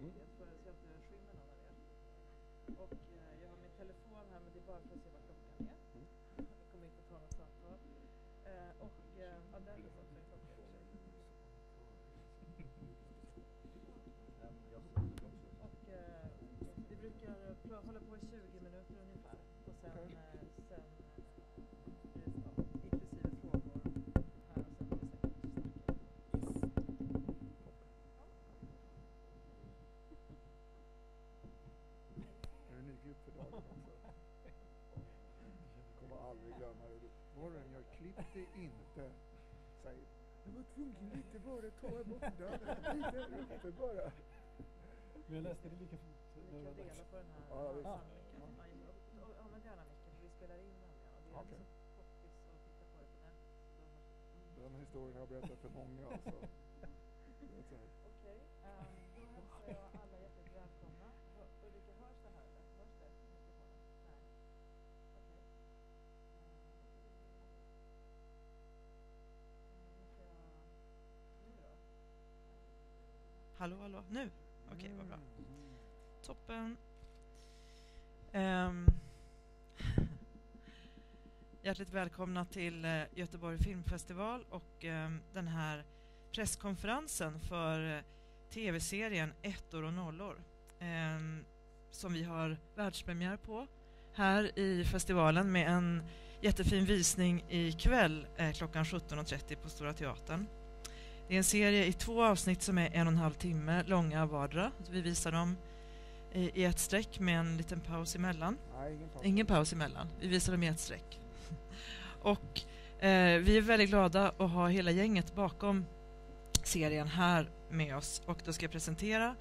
Jag tror jag sätter skymmen av er. Och jag har min telefon här men det är bara för att se vad klockan är. Mm. Jag kommer eh, eh, inte ta något samtal. Och ja, där finns också en klocka i och för sig. Och vi brukar hålla på i 20 minuter ungefär och sen inte. Säg, jag var tvungen lite bara ta borta. Lite här uppe bara. Men jag läste det lika fort. Vi kan dela på den här Ja, visst. sammicken. Ja, Använd gärna micken för vi spelar in. Och det är Okej. liksom poppis att titta på det på nätet. Den historien har jag berättat för många alltså. Okej, ehm, då hälsar jag alla Hallå, hallå. Nu? Okej, vad bra. Toppen. Ehm, hjärtligt välkomna till eh, Göteborg Filmfestival och ehm, den här presskonferensen för eh, tv-serien Ettor och nollor ehm, som vi har världspremiär på här i festivalen med en jättefin visning ikväll eh, klockan 17.30 på Stora Teatern. Det är en serie i två avsnitt som är en och en halv timme långa vardera. Vi visar dem i, i ett streck med en liten paus emellan. Nej, ingen paus. Ingen paus emellan. Vi visar dem i ett streck. Och eh, vi är väldigt glada att ha hela gänget bakom serien här med oss. Och då ska jag presentera.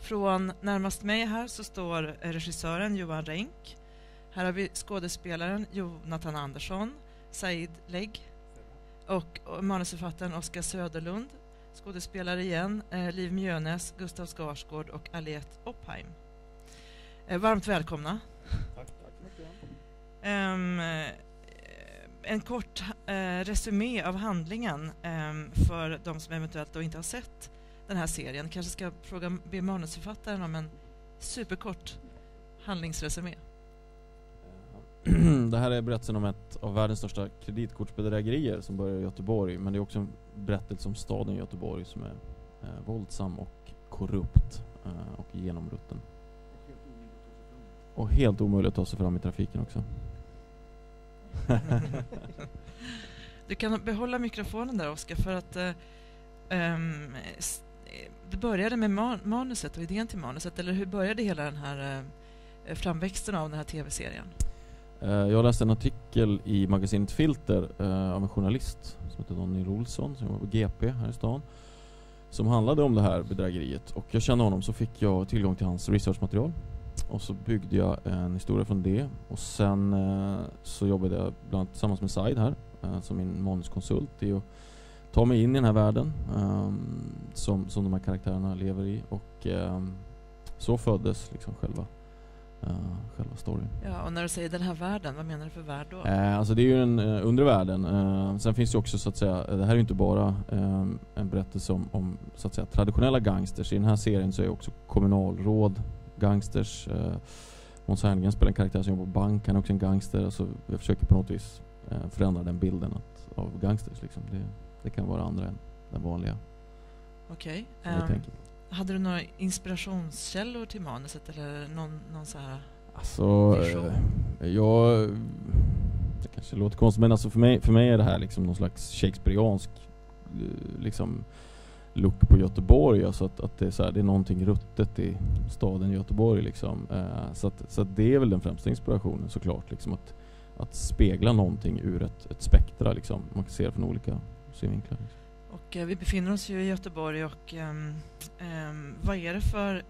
Från närmast mig här så står regissören Johan Renck. Här har vi skådespelaren Jonathan Andersson, Said Legg och, manusförfattaren Oskar Söderlund. Skådespelare igen, eh, Liv Mjönes, Gustav Skarsgård och Aliette Oppheim. Eh, varmt välkomna. Tack. Tack så mycket. Eh, en kort eh, resumé av handlingen ehm, för de som eventuellt inte har sett den här serien. Kanske ska fråga, be manusförfattaren om en superkort handlingsresumé. Det här är berättelsen om ett av världens största kreditkortsbedrägerier som börjar i Göteborg. Men det är också en berättelse om staden Göteborg som är eh, våldsam och korrupt eh, och genomrutten. Och helt omöjligt att ta sig fram i trafiken också. Du kan behålla mikrofonen där, Oskar, för att eh, um, det började med man manuset och idén till manuset. Eller hur började hela den här eh, framväxten av den här tv-serien? Eh, jag läste en artikel i magasinet Filter eh, av en journalist som heter Donny Rolsson som jobbar på GP här i stan. Som handlade om det här bedrägeriet och jag kände honom så fick jag tillgång till hans researchmaterial. Och så byggde jag en historia från det och sen eh, så jobbade jag bland annat tillsammans med Said här som min manuskonsult i att ta mig in i den här världen ehm, som, som de här karaktärerna lever i och ehm, så föddes liksom själva, eh, själva storyn. Ja, och när du säger den här världen, vad menar du för värld då? Eh, alltså det är ju en eh, undre världen. Eh, sen finns det ju också så att säga, det här är ju inte bara eh, en berättelse om, om så att säga traditionella gangsters. I den här serien så är också kommunalråd gangsters. Eh, Måns Herngren spelar en karaktär som jobbar på bank, han är också en gangster. Alltså, jag försöker på något vis förändra den bilden att, av gangsters liksom. Det, det kan vara andra än den vanliga. Okej. som vi ehm. Hade du några inspirationskällor till manuset eller någon, någon så här... Alltså, eh, jag... Det kanske låter konstigt men alltså för mig, för mig är det här liksom någon slags Shakespeareansk eh, liksom look på Göteborg. Alltså att, att det, är så här, det är någonting ruttet i staden Göteborg liksom. Eh, så att, så att det är väl den främsta inspirationen såklart. Liksom att, att spegla någonting ur ett, ett spektra liksom. Man kan se det från olika synvinklar. Liksom. Och eh, vi befinner oss ju i Göteborg och ehm, ehm, vad är det för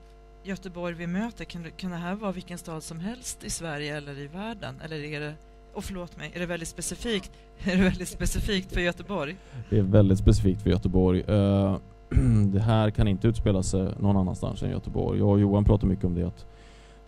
Göteborg vi möter? Kan, det- kan det här vara vilken stad som helst i Sverige eller i världen? Eller är det, och förlåt mig, är det väldigt specifikt, är det väldigt specifikt för Göteborg? Det är väldigt specifikt för Göteborg. Eh, det här kan inte utspela sig någon annanstans än Göteborg. Jag och Johan pratar mycket om det att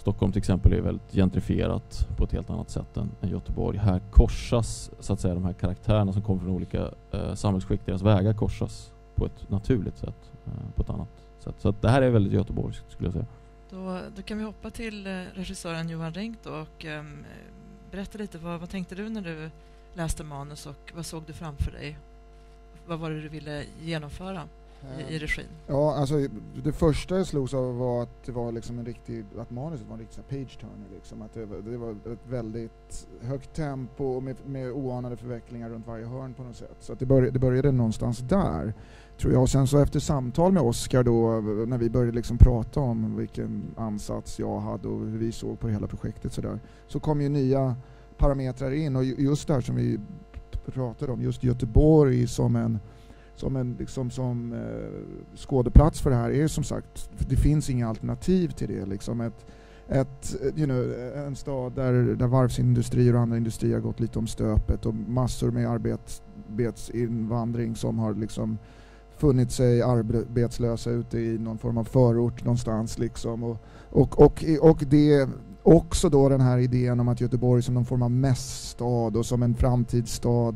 Stockholm till exempel är väldigt gentrifierat på ett helt annat sätt än, än Göteborg. Här korsas så att säga de här karaktärerna som kommer från olika eh, samhällsskick, deras vägar korsas på ett naturligt sätt, eh, på ett annat sätt. Så att det här är väldigt göteborgskt skulle jag säga. Då, då kan vi hoppa till eh, regissören Johan Renck och ehm, berätta lite, vad, vad tänkte du när du läste manus och vad såg du framför dig? vad var det du ville genomföra i, i regin? Ja, alltså det första jag slogs av var att det var liksom en riktig, att manuset var en riktig page-turner liksom. Att det, var- det var ett väldigt högt tempo och med, med oanade förvecklingar runt varje hörn på något sätt. Så att det, började, det började någonstans där, tror jag. Och sen så efter samtal med Oscar då, när vi började liksom prata om vilken ansats jag hade och hur vi såg på hela projektet så där, så kom ju nya parametrar in och just det här som vi pratade om, just Göteborg som en som en liksom, som eh, skådeplats för det här är som sagt, det finns inga alternativ till det. Liksom ett, ett, eh, you know, en stad där, där varvsindustrier och andra industrier har gått lite om stöpet och massor med arbetsinvandring som har liksom funnit sig arbetslösa ute i någon form av förort någonstans. Liksom. Och, och, och, och det också då den här idén om att Göteborg som någon form av mässstad och som en framtidsstad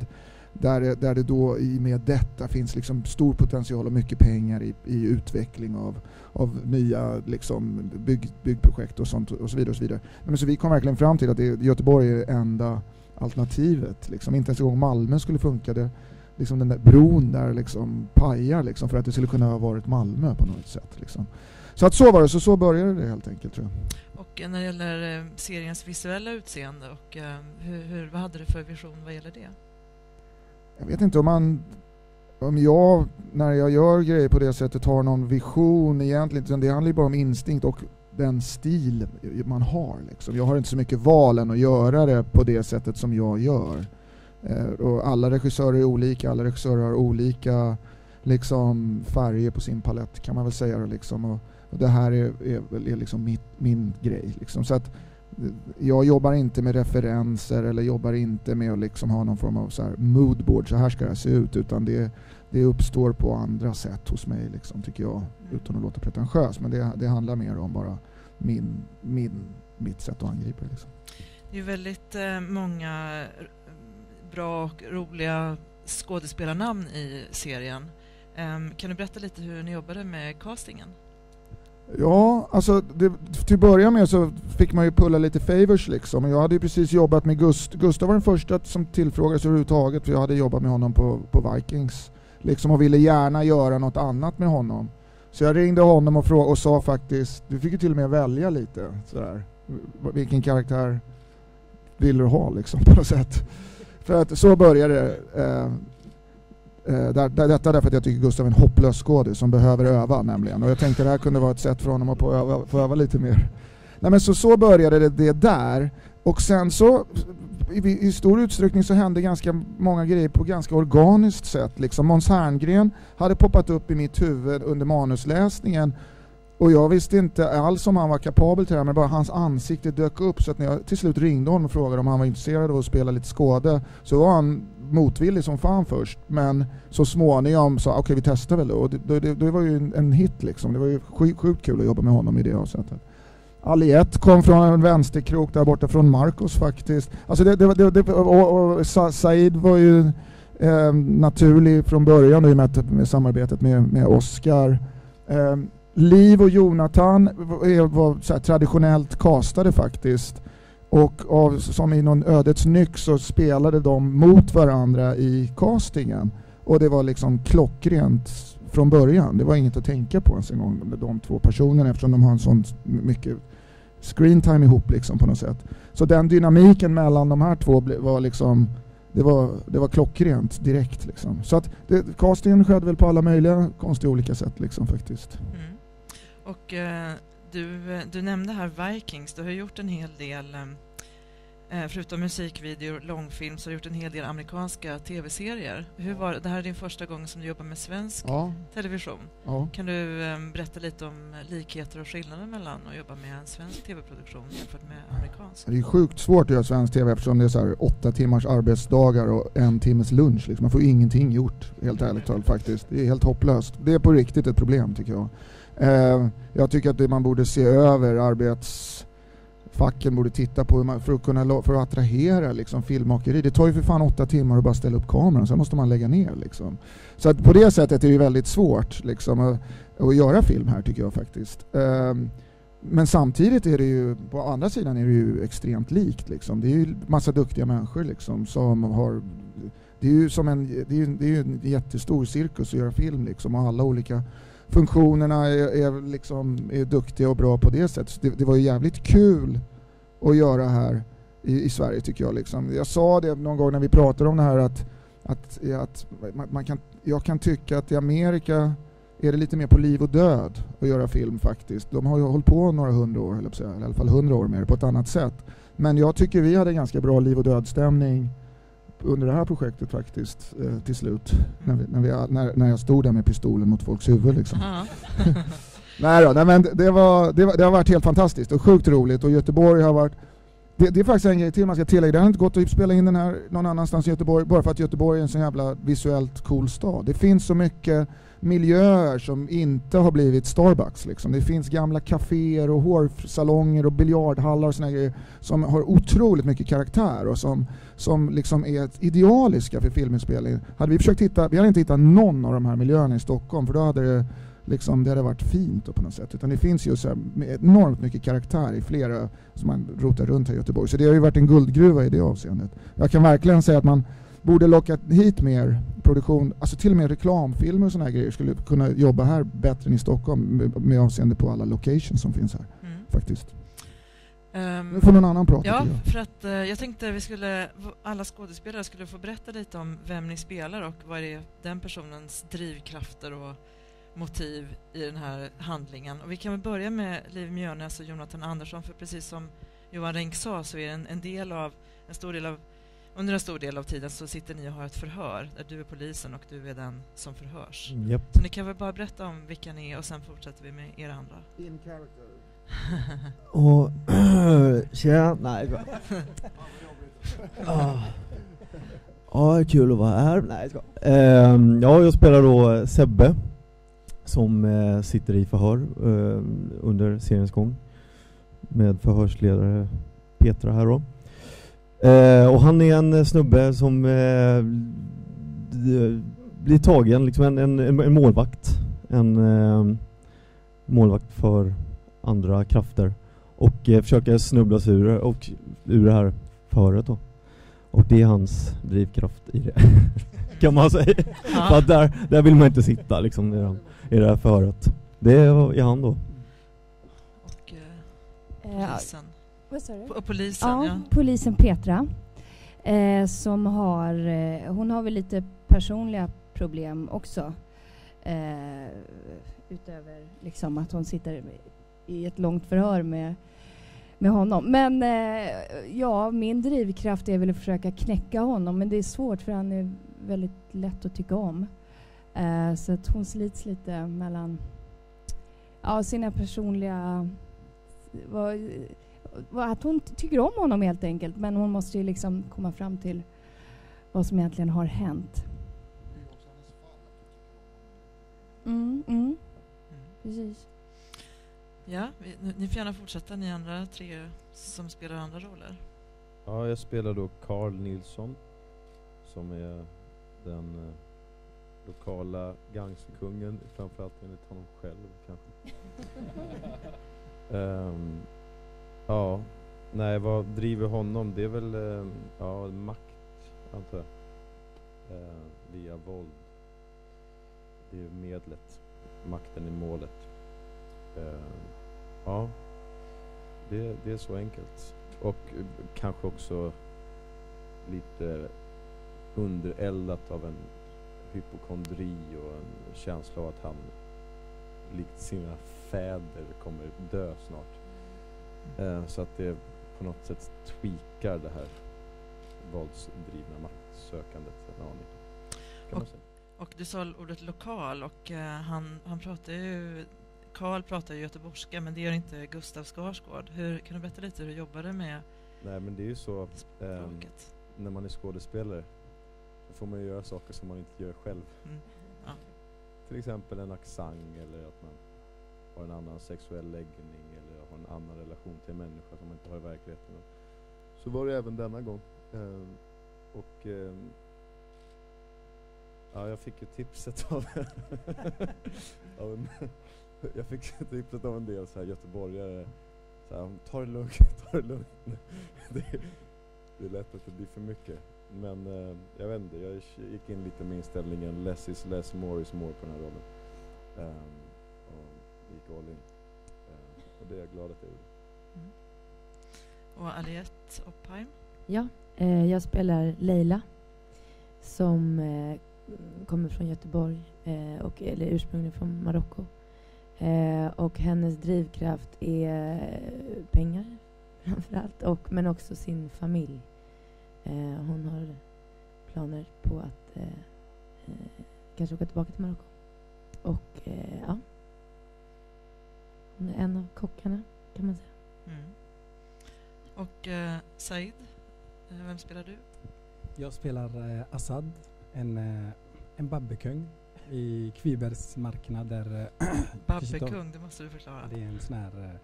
där, det- där det då i och med detta finns liksom stor potential och mycket pengar i, i utveckling av, av nya liksom bygg, byggprojekt och sånt och så vidare. Och så vidare. Men så vi kom verkligen fram till att det, Göteborg är det enda alternativet. Liksom. Inte ens en gång Malmö skulle funka. Det, liksom den där bron där liksom pajar liksom, för att det skulle kunna ha varit Malmö på något sätt. Liksom. Så att så var det, så så började det helt enkelt tror jag. Och eh, när det gäller eh, seriens visuella utseende, och, eh, hur, hur, vad hade du för vision vad gäller det? Jag vet inte om man om jag, när jag gör grejer på det sättet, har någon vision egentligen, utan det handlar ju bara om instinkt och den stil man har. Liksom. Jag har inte så mycket val än att göra det på det sättet som jag gör. Eh, och alla regissörer är olika, alla regissörer har olika liksom, färger på sin palett kan man väl säga. Liksom. Och, och det här är, är, är liksom mitt, min grej. Liksom. Så att, eh, jag jobbar inte med referenser eller jobbar inte med att liksom ha någon form av så här moodboard, så här ska det se ut, utan det, det uppstår på andra sätt hos mig, liksom, tycker jag, utan att låta pretentiös. Men det, det handlar mer om bara min, min, mitt sätt att angripa det. Liksom. Det är ju väldigt eh, många bra och roliga skådespelarnamn i serien. Um, kan du berätta lite hur ni jobbade med castingen? Ja, alltså det, till att börja med så fick man ju pulla lite favors liksom. Jag hade ju precis jobbat med Gust Gustav var den första som tillfrågades överhuvudtaget för jag hade jobbat med honom på, på Vikings. Liksom och ville gärna göra något annat med honom. Så jag ringde honom och, frågade, och sa faktiskt, du fick ju till och med välja lite sådär. Vilken karaktär vill du ha liksom på något sätt. För att så började det. Eh, Eh, där, där, detta därför att jag tycker Gustav är en hopplös skådis som behöver öva nämligen. Och jag tänkte det här kunde vara ett sätt för honom att få öva, få öva lite mer. Nej men så, så började det, det där. Och sen så i, i stor utsträckning så hände ganska många grejer på ganska organiskt sätt. Liksom Måns Herngren hade poppat upp i mitt huvud under manusläsningen och jag visste inte alls om han var kapabel till det här, men bara hans ansikte dök upp så att när jag till slut ringde honom och frågade om han var intresserad av att spela lite skåde så var han motvillig som fan först, men så småningom sa okej vi testar väl då. Och det, det, det var ju en, en hit liksom. Det var ju sjukt, sjukt kul att jobba med honom i det avseendet. Aliette kom från en vänsterkrok där borta från Marcos faktiskt. Alltså det, det, det, det, och, och Sa- Said var ju eh, naturlig från början i och med, att- med samarbetet med, med Oscar. Eh, Liv och Jonathan var, var så här traditionellt castade faktiskt. Och av, som i någon ödets nyck så spelade de mot varandra i castingen. Och det var liksom klockrent från början. Det var inget att tänka på ens en gång, de, de två personerna eftersom de har en sån mycket screen time ihop liksom på något sätt. Så den dynamiken mellan de här två var liksom det var, det var klockrent direkt liksom. Så att det, castingen skedde väl på alla möjliga konstiga olika sätt liksom faktiskt. Mm. Och eh, du, du nämnde här Vikings. Du har gjort en hel del, eh, eh, förutom musikvideor, långfilm, så har du gjort en hel del amerikanska tv-serier. Hur var det? Det här är din första gång som du jobbar med svensk Ja, television. ja. Kan du eh, berätta lite om likheter och skillnader mellan att jobba med en svensk tv-produktion jämfört med amerikansk? Det är sjukt svårt att göra svensk TV eftersom det är så här åtta timmars arbetsdagar och en timmes lunch. Liksom. Man får ingenting gjort, helt ärligt talat faktiskt. Det är helt hopplöst. Det är på riktigt ett problem tycker jag. Ehm, jag tycker att det man borde se över arbetsfacken borde titta på hur man, för att kunna för att attrahera liksom, filmmakeri. Det tar ju för fan åtta timmar att bara ställa upp kameran, sen måste man lägga ner. Liksom. Så att på det sättet är det väldigt svårt liksom, att, att göra film här tycker jag faktiskt. Ehm, men samtidigt är det ju, på andra sidan är det ju extremt likt. Liksom. Det är ju massa duktiga människor liksom, som har det är ju som en, det är, det är ju en jättestor cirkus att göra film liksom och alla olika funktionerna är, är, liksom, är duktiga och bra på det sättet. Så det, det var ju jävligt kul att göra här i, i Sverige tycker jag. Liksom. Jag sa det någon gång när vi pratade om det här att, att, att man, man kan, jag kan tycka att i Amerika är det lite mer på liv och död att göra film faktiskt. De har ju hållit på några hundra år, eller i alla fall hundra år med det på ett annat sätt. Men jag tycker vi hade ganska bra liv och dödstämning under det här projektet faktiskt eh, till slut. När, vi, när, vi, när, när jag stod där med pistolen mot folks huvud liksom. Nej då, nej men det, det, var, det, var, det har varit helt fantastiskt och sjukt roligt och Göteborg har varit det, det är faktiskt en grej till man ska tillägga. Det har inte gått att spela in den här någon annanstans i Göteborg bara för att Göteborg är en så jävla visuellt cool stad. Det finns så mycket miljöer som inte har blivit Starbucks. Liksom. Det finns gamla kaféer och hårsalonger och biljardhallar och såna grejer som har otroligt mycket karaktär och som, som liksom är idealiska för filminspelning. Hade vi försökt hitta, vi hade inte hittat någon av de här miljöerna i Stockholm för då hade det liksom, det hade varit fint på något sätt. Utan det finns ju så här, enormt mycket karaktär i flera som man rotar runt här i Göteborg. Så det har ju varit en guldgruva i det avseendet. Jag kan verkligen säga att man borde locka hit mer produktion, alltså till och med reklamfilmer och såna här grejer skulle kunna jobba här bättre än i Stockholm med, med avseende på alla locations som finns här Mm. faktiskt. Ehm, Nu får någon annan prata Ja, för att eh, jag tänkte vi skulle, alla skådespelare skulle få berätta lite om vem ni spelar och vad är den personens drivkrafter och motiv i den här handlingen. Och vi kan väl börja med Liv Mjörnäs och Jonathan Andersson, för precis som Johan Renck sa så är en, en del av, en stor del av, under en stor del av tiden så sitter ni och har ett förhör där du är polisen och du är den som förhörs. Japp. Så ni kan väl bara berätta om vilka ni är och sen fortsätter vi med er andra. In character. Och tja, nej. Ah. Ja, kul att vara här. Nej, jag ska. Ehm, ja, jag spelar då Sebbe som eh, sitter i förhör eh, under seriens gång med förhörsledare Petra här då. Eh, och han är en snubbe som eh, eh blir tagen, liksom en, en, en målvakt. En eh, målvakt för andra krafter och eh, försöker snubbla sig ur, och, ur det här förhöret då. Och det är hans drivkraft i det, kan man säga. För att där, där vill man inte sitta liksom i, den, i det här förhöret. Det är är han då. Och eh, Eh, polisen. vad sa du? Och polisen, Ja, ja. polisen Petra. Eh, som har, eh, hon har väl lite personliga problem också. Eh, utöver liksom att hon sitter i ett långt förhör med, med honom. Men eh, ja, min drivkraft är väl att försöka knäcka honom. Men det är svårt för han är väldigt lätt att tycka om. Eh, så att hon slits lite mellan ja, sina personliga vad, vad- att hon tycker om honom helt enkelt. Men hon måste ju liksom komma fram till vad som egentligen har hänt. Mm, mm, Mm. precis. Ja, vi, ni- får gärna fortsätta, ni andra tre som spelar andra roller. Ja, jag spelar då Carl Nilsson som är den eh, lokala gangsterkungen, framförallt enligt honom själv kanske. Ehm, ja, nej vad driver honom? Det är väl ehm, ja, makt, antar jag. Ehm, via våld. Det är medlet. Makten är målet. Ehm, ja, det, det är så enkelt. Och eh, kanske också lite undereldat av en hypokondri och en känsla av att han likt sina fäder kommer dö snart. Eh, så att det på något sätt tweakar det här våldsdrivna maktsökandet en aning. Kan säga. Och du sa ordet lokal och eh, han, han pratar ju Karl pratar ju göteborgska men det gör inte Gustav Skarsgård. Hur, kan du berätta lite hur du jobbade med Nej men det är ju så språket? när man är skådespelare så får man ju göra saker som man inte gör själv. Mm. Ja. Till exempel en accent eller att man har en annan sexuell läggning eller har en annan relation till en människa som man inte har i verkligheten. Så var det även denna gång. Ehm, och ehm, ja, jag fick ju tipset av, av en, jag fick tipset av en del så här göteborgare. Så här, ta det lugnt, ta det lugnt. Det, det är lätt att det blir för mycket. Men eh, jag vet inte, jag gick in lite med inställningen less is less, more is more på den här rollen. Ehm, och gick all in. Ehm, och det är jag glad att jag gjorde. Mm. Och Aliette Oppheim? Ja, eh, jag spelar Leila som eh, kommer från Göteborg, eh, och, eller ursprungligen från Marocko. Eh, och hennes drivkraft är eh, pengar framförallt, och, men också sin familj. Eh, hon har planer på att eh, eh, kanske åka tillbaka till Marocko. Och eh, ja, hon är en av kockarna kan man säga. Mm. Och eh, Said, eh, vem spelar du? Jag spelar eh, Assad, en, eh, en babbekung i Kvibergs marknad där Babbekung, det måste du förklara. det är en sån här,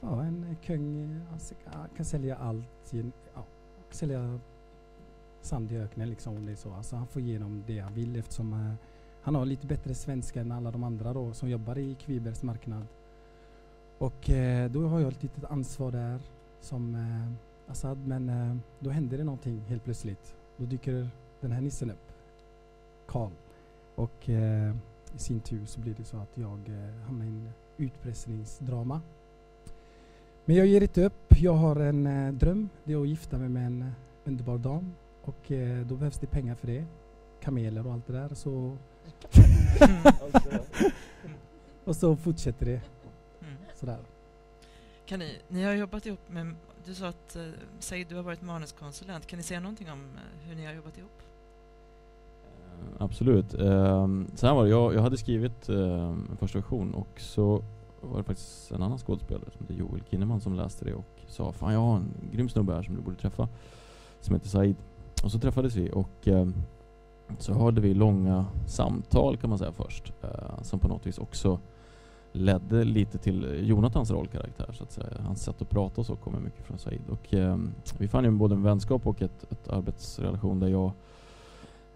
ja en kung, han kan sälja allt, ja, kan sälja sand i öknen liksom om det är så. Alltså han får igenom det han vill eftersom eh, han har lite bättre svenska än alla de andra då som jobbar i Kvibergs marknad. Och eh, då har jag ett litet ansvar där som eh, Assad men eh, då händer det någonting helt plötsligt. Då dyker den här nissen upp, Karl. Och eh, i sin tur så blir det så att jag eh, hamnar i en utpressningsdrama. Men jag ger inte upp. Jag har en eh, dröm. Det är att gifta mig med en eh, underbar dam. Och eh, då behövs det pengar för det. Kameler och allt det där. Så och så fortsätter det Mm. sådär. Kan ni, ni har jobbat ihop med, du sa att, eh, Said, du har varit manuskonsulent. Kan ni säga någonting om eh, hur ni har jobbat ihop? Eh, Absolut. Um, så här var det, jag, jag hade skrivit en första version och så var det faktiskt en annan skådespelare som heter Joel Kinnaman som läste det och sa Fan jag har en grym snubbe här som du borde träffa som heter Said. Och så träffades vi och eh, så hörde vi långa samtal kan man säga först eh, som på något vis också ledde lite till Jonathans rollkaraktär så att säga. Hans sätt att prata och så kommer mycket från Said. Och eh, vi fann ju både en vänskap och ett, ett arbetsrelation där jag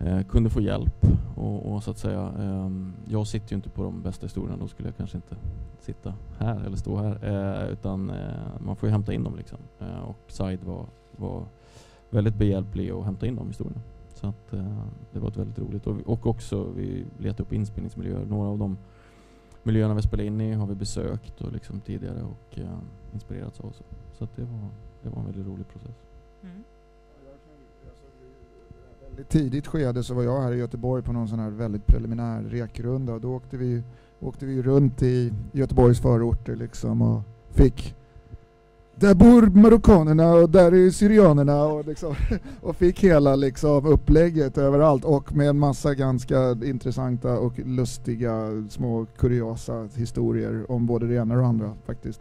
eh, kunde få hjälp och, och så att säga eh, jag sitter ju inte på de bästa historierna, då skulle jag kanske inte sitta här eller stå här eh, utan eh, man får ju hämta in dem liksom. Eh, och Said var, var väldigt behjälplig att hämta in de historierna. Så att eh, det var ett väldigt roligt. Och, och också vi letade upp inspelningsmiljöer, några av de miljöerna vi spelade in i har vi besökt och liksom tidigare och eh, inspirerats av så, så att det var, det var en väldigt rolig process. Mm tidigt skede så var jag här i Göteborg på någon sån här väldigt preliminär rekrunda och då åkte vi, åkte vi runt i Göteborgs förorter liksom och fick där bor marockanerna och där är syrianerna och, liksom, och fick hela liksom upplägget överallt och med en massa ganska intressanta och lustiga små kuriosa historier om både det ena och det andra faktiskt.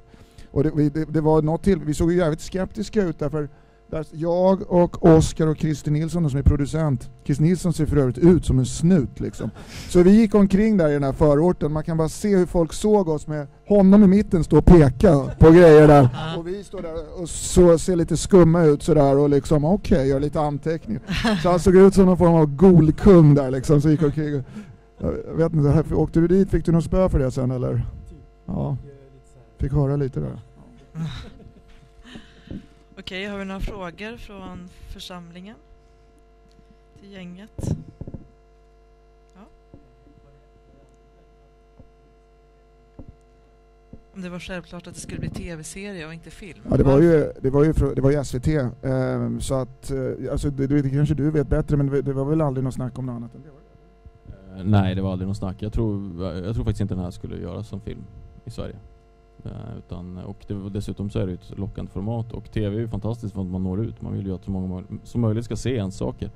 Och det, vi- det, det var något till, vi såg ju jävligt skeptiska ut därför där jag och Oskar och Christer Nilsson som är producent, Christer Nilsson ser för övrigt ut som en snut liksom. Så vi gick omkring där i den här förorten, man kan bara se hur folk såg oss med honom i mitten stå och peka på grejer där. Och vi står där och så ser lite skumma ut sådär och liksom okej, gör lite anteckningar. Så han såg ut som någon form av golkung där liksom, så gick omkring och, jag vet inte, här, åkte du dit, fick du någon spö för det sen eller? Ja, fick höra lite där. Okej, har vi några frågor från församlingen? Till gänget? Ja. Om det var självklart att det skulle bli tv-serie och inte film? Ja, det var ju, det var ju, det var ju SVT, ehm, så att, eh, alltså det, det kanske du vet bättre, men det, det var väl aldrig något snack om något annat än det? Eh, nej, det var aldrig något snack. Jag tror, jag tror faktiskt inte den här skulle göras som film i Sverige. Eh, utan, och det, dessutom så är det ju ett lockande format och TV är ju fantastiskt för att man når ut. Man vill ju att så många som möjligt ska se ens saker.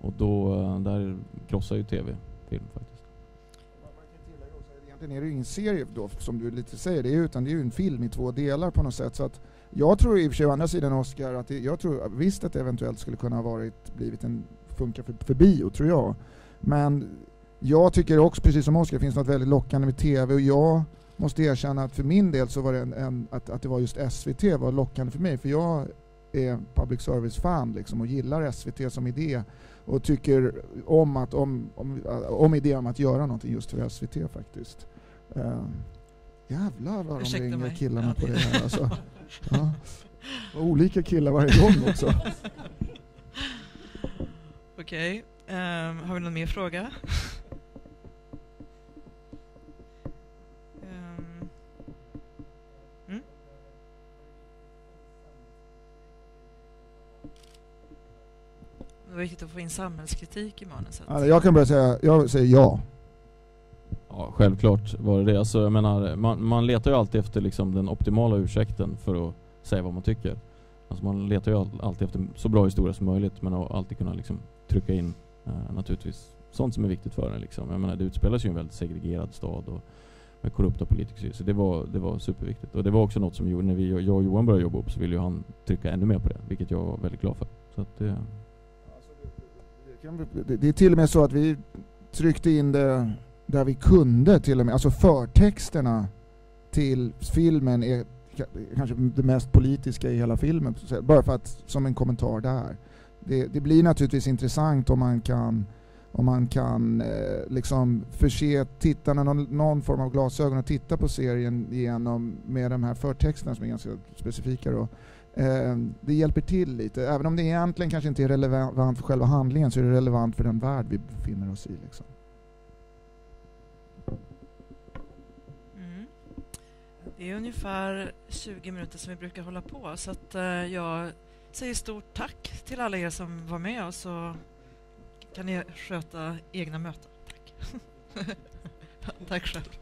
Och då, eh, där krossar ju TV film faktiskt. Man kan tillägga också Egentligen är det ju ingen serie då, som du lite säger, det är, utan det är ju en film i två delar på något sätt. Så att jag tror i och för sig å andra sidan Oscar, att det, jag tror visst att det eventuellt skulle kunna ha varit, blivit en, funka för, för bio tror jag. Men jag tycker också, precis som Oscar, det finns något väldigt lockande med TV och jag måste erkänna att för min del så var det en, en, att, att det var just SVT var lockande för mig, för jag är public service-fan liksom och gillar SVT som idé och tycker om, att, om, om, om idén om att göra någonting just för SVT faktiskt. Uh, jävlar vad de Ursäkta ringer mig. killarna Ja, på det- här alltså. Ja. Och Olika killar varje gång också. Okej, ehm, har vi någon mer fråga? Ehm, mm? Det var viktigt att få in samhällskritik i manuset. Alltså, jag kan börja säga, jag säger ja. Ja, självklart var det det. Alltså, jag menar, man, man letar ju alltid efter liksom den optimala ursäkten för att säga vad man tycker. Alltså man letar ju all- alltid efter så bra historia som möjligt men att alltid kunna liksom trycka in eh, naturligtvis sånt som är viktigt för en. Liksom. Jag menar, det utspelas ju i en väldigt segregerad stad och med korrupta politiker. Så det var, det var superviktigt. Och det var också något som gjorde, när vi, jag och Johan började jobba upp så ville ju han trycka ännu mer på det. Vilket jag var väldigt glad för. Så att det, det är till och med så att vi tryckte in det där vi kunde till och med. Alltså förtexterna till filmen är kanske det mest politiska i hela filmen. Bara för att, som en kommentar där. Det, det blir naturligtvis intressant om man kan om man kan eh, liksom förse tittarna någon, någon form av glasögon och titta på serien genom med de här förtexterna som är ganska specifika då. Eh, det hjälper till lite. Även om det egentligen kanske inte är relevant för själva handlingen så är det relevant för den värld vi befinner oss i. Liksom. Mm. Det är ungefär 20 minuter som vi brukar hålla på så att eh, jag säger stort tack till alla er som var med och så kan ni sköta egna möten. Tack. tack själv.